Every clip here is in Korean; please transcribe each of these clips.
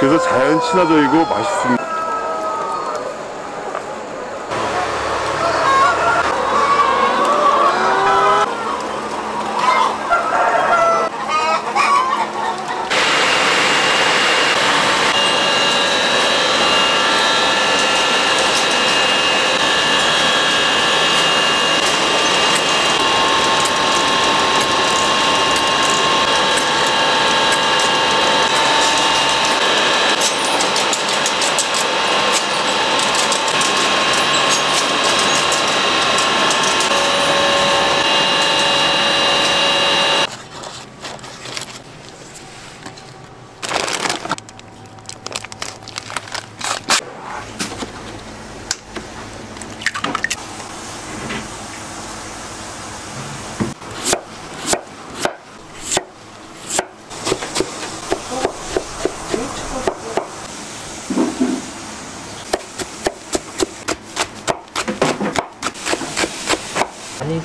그래서 자연 친화적이고 맛있습니다.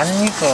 안 익어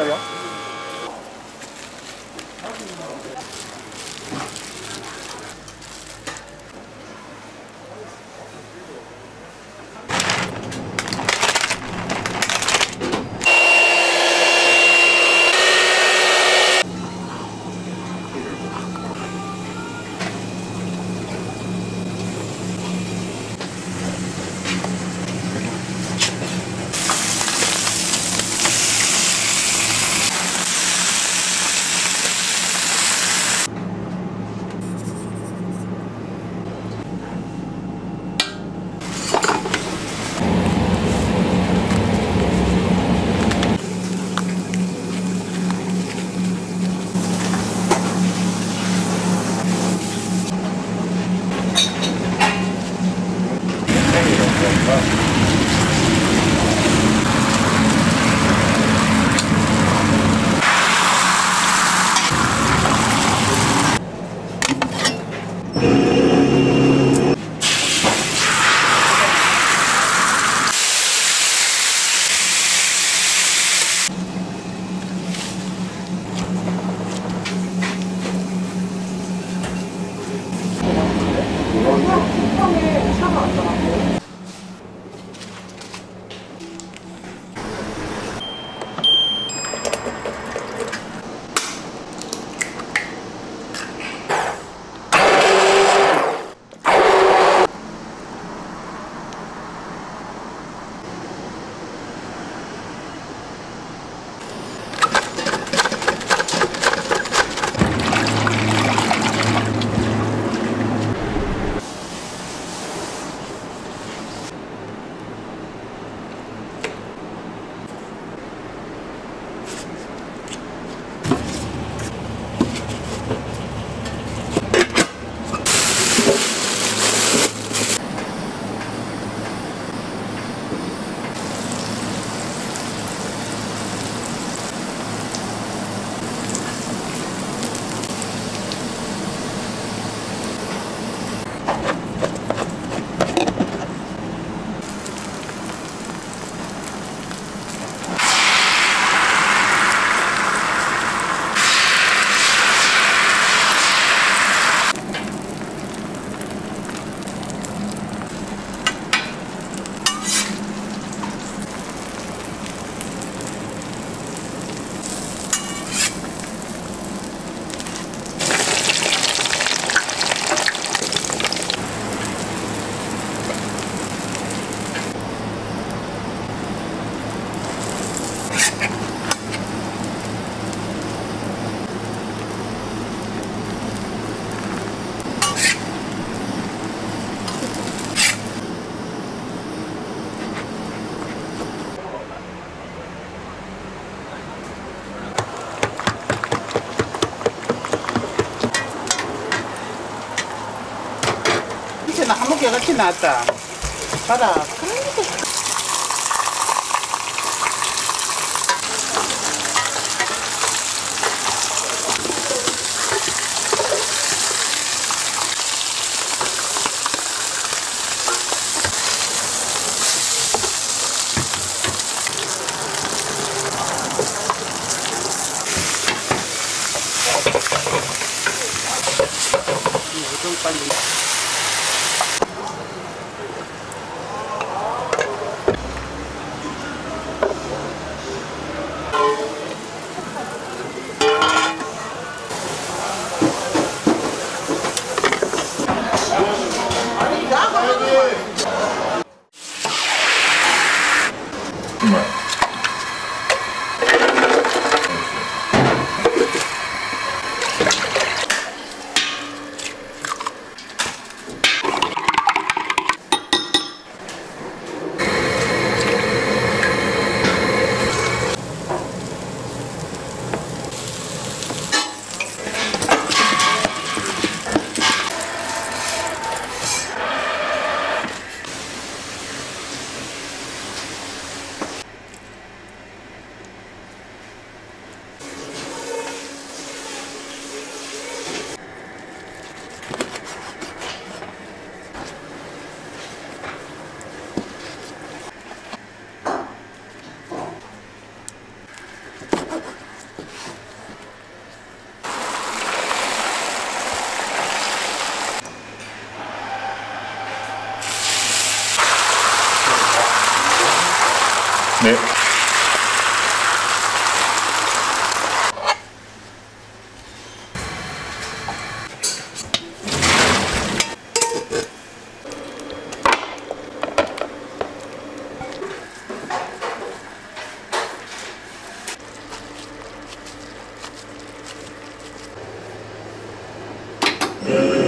Très bien. Gracias. 니까. 같이 나왔다. 봐라. 좀 빨리. Amen.